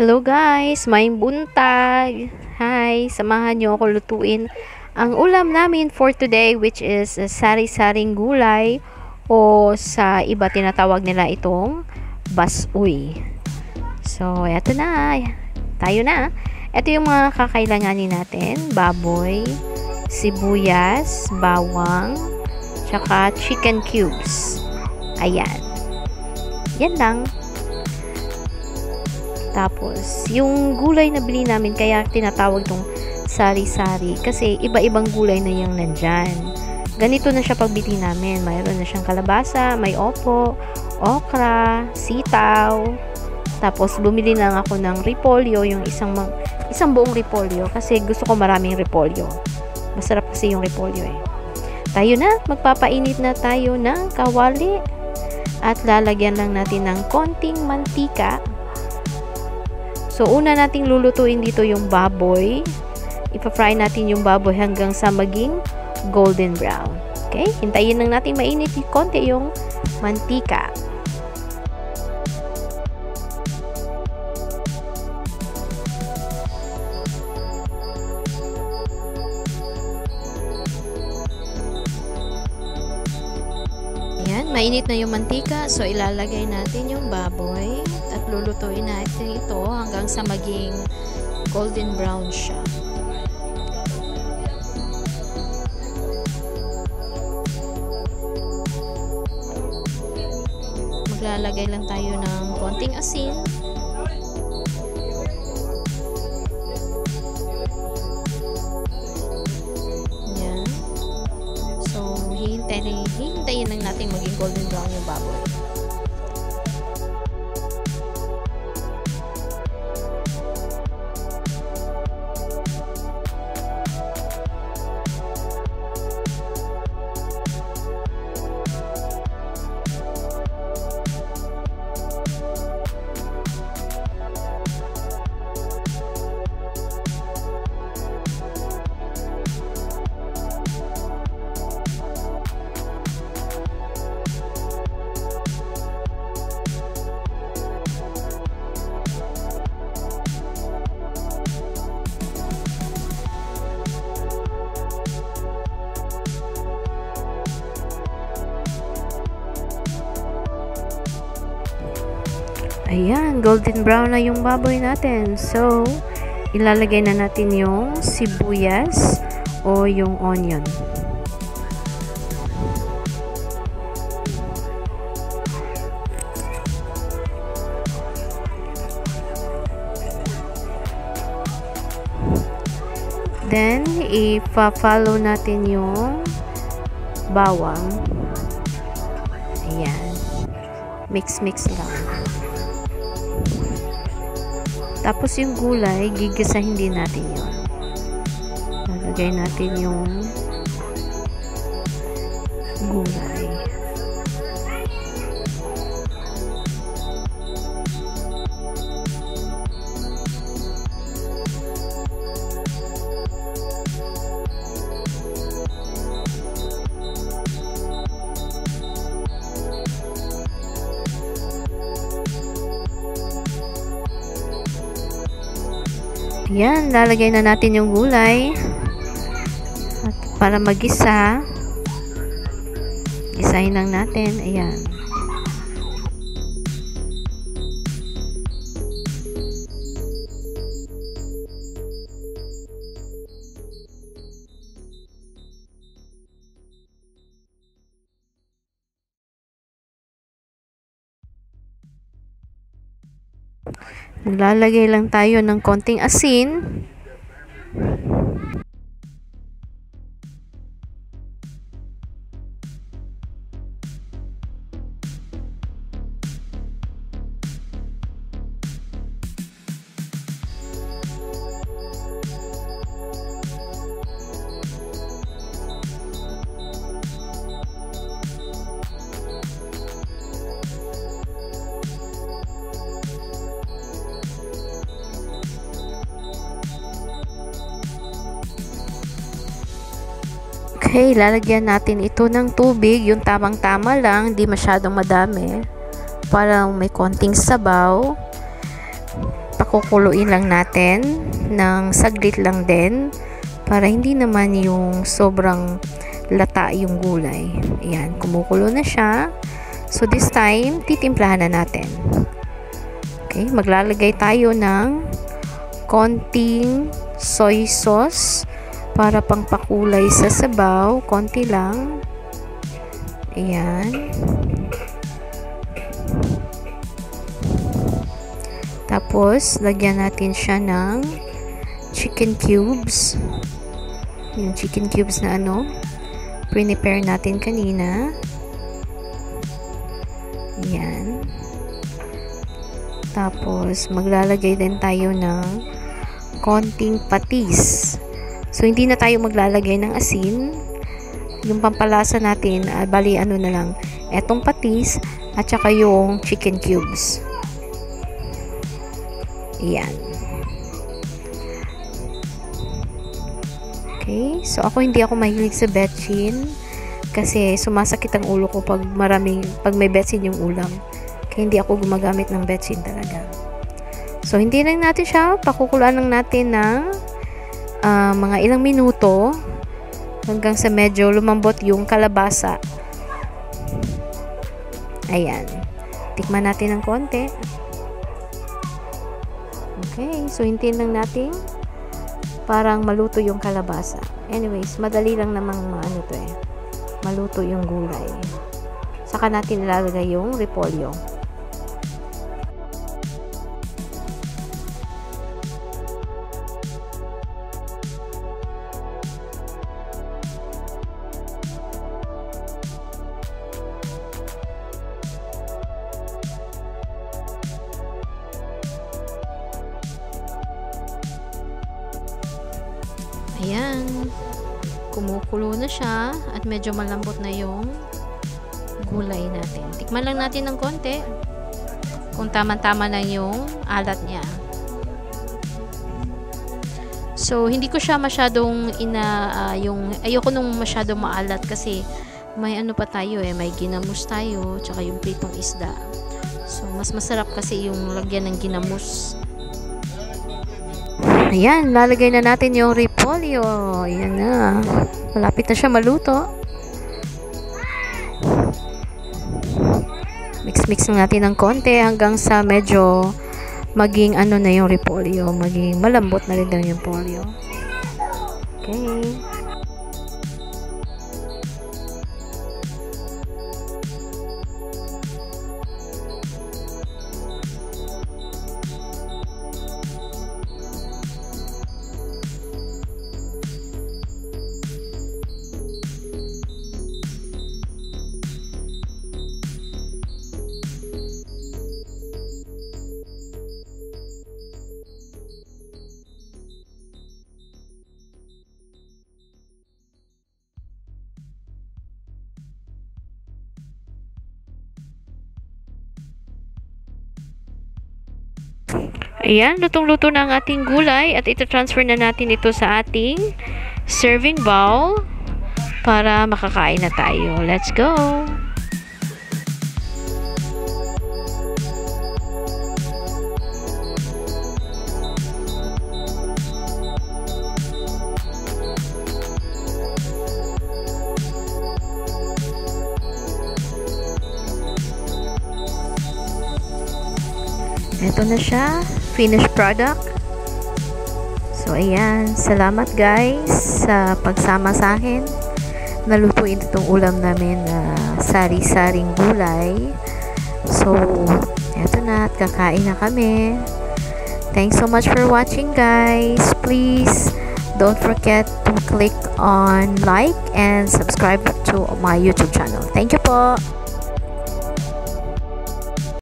Hello guys, may buntag. Hi, samahan niyo ako lutuin ang ulam namin for today which is sari-saring gulay o sa iba tinatawag nila itong basuy. So, eto na. Tayo na. Ito yung mga kakailanganin natin. Baboy, sibuyas, bawang, tsaka chicken cubes. Ayan. Yan lang. Tapos, yung gulay na bili namin, kaya tinatawag tong sari-sari. Kasi, iba-ibang gulay na yung nandyan. Ganito na siya pagbili namin. Mayroon na siyang kalabasa, may opo, okra, sitaw. Tapos, bumili lang ako ng repolyo, yung isang, isang buong repolyo. Kasi, gusto ko maraming repolyo. Masarap kasi yung repolyo eh. Tayo na, magpapainit na tayo ng kawali. At lalagyan lang natin ng konting mantika So, una nating lulutuin dito yung baboy. Ipa-fry natin yung baboy hanggang sa maging golden brown. Okay? Hintayin lang natin mainit konti yung mantika. Ayan, mainit na yung mantika. So, ilalagay natin yung baboy lulutuin natin ito hanggang sa maging golden brown siya. Maglalagay lang tayo ng konting asin. Yan. So, hihintayin, hihintayin lang natin maging golden brown yung baboy. Ayan, golden brown na yung baboy natin. So, ilalagay na natin yung sibuyas o yung onion. Then, ipa-follow natin yung bawang. Ayan. Mix-mix lang. Tapos yung gulay, gigisahin din natin yun. Lalagay natin yung gulay. Yan, lalagay na natin yung gulay. At para magisa, isahin lang natin. Ayan. Lalagay lang tayo ng konting asin. Okay, lalagyan natin ito ng tubig, yung tamang-tama lang, hindi masyadong madami, para may konting sabaw. pakukuluin lang natin ng saglit lang din para hindi naman yung sobrang lata yung gulay. Ayan, kumukulo na siya. So, this time, titimplahan na natin. Okay, maglalagay tayo ng konting soy sauce para pangpakulay sa sabaw. Konti lang. Ayan. Tapos, lagyan natin siya ng chicken cubes. Yung chicken cubes na ano, prepare natin kanina. Ayan. Tapos, maglalagay din tayo ng konting patis. So, hindi na tayo maglalagay ng asin. Yung pampalasa natin, uh, bali ano na lang, etong patis at saka yung chicken cubes. Ayan. Okay, so ako hindi ako mahilig sa betchin kasi sumasakit ang ulo ko pag maraming, pag may betchin yung ulam. Kaya hindi ako gumagamit ng betchin talaga. So, hindi lang natin siya, pakukulaan lang natin ng uh, mga ilang minuto hanggang sa medyo lumambot yung kalabasa. Ayan. Tikman natin ng konti. Okay, so hintayin lang natin parang maluto yung kalabasa. Anyways, madali lang namang ano to eh. Maluto yung gulay. Saka natin ilalagay yung repolyo. Ayan. Kumukulo na siya at medyo malambot na yung gulay natin. Tikman lang natin ng konti kung tama-tama na yung alat niya. So, hindi ko siya masyadong ina, uh, yung, ayoko nung masyadong maalat kasi may ano pa tayo eh, may ginamos tayo, tsaka yung pritong isda. So, mas masarap kasi yung lagyan ng ginamos Ayan, lalagay na natin yung repolyo. Ayan na. Malapit na siya maluto. Mix-mix na natin ng konti hanggang sa medyo maging ano na yung repolyo. Maging malambot na rin daw yung repolyo. Okay. Ayan, lutong-luto na ang ating gulay at ito-transfer na natin ito sa ating serving bowl para makakain na tayo. Let's go! Ito na siya finished product. So, ayan. Salamat guys sa pagsama sa akin. Nalutuin itong ulam namin na sari-saring gulay. So, eto na kakain na kami. Thanks so much for watching guys. Please don't forget to click on like and subscribe to my YouTube channel. Thank you po.